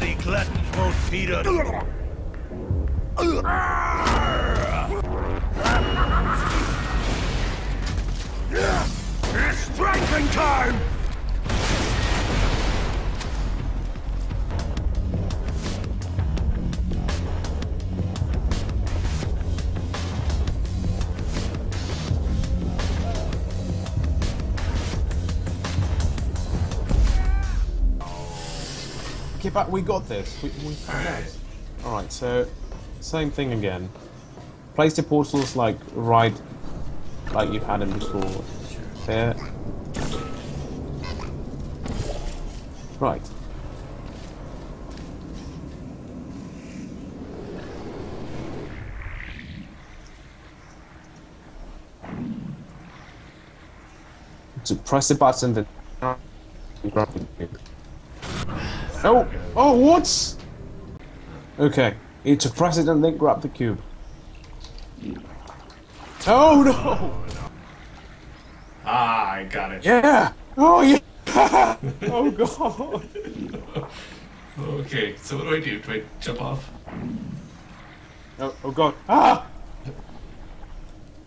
bloody gluttons won't feed us. Get back, we got this. We, we Alright, so, same thing again. Place the portals like right, like you've had them before. There. Right. To press the button, then. Oh! Oh, what? Okay. You to press it and then grab the cube. Oh no! Ah, I got it. Yeah! Oh yeah! oh god! Okay, so what do I do? Do I jump off? Oh, oh god! Ah!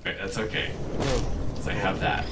Right, that's okay. So I have that.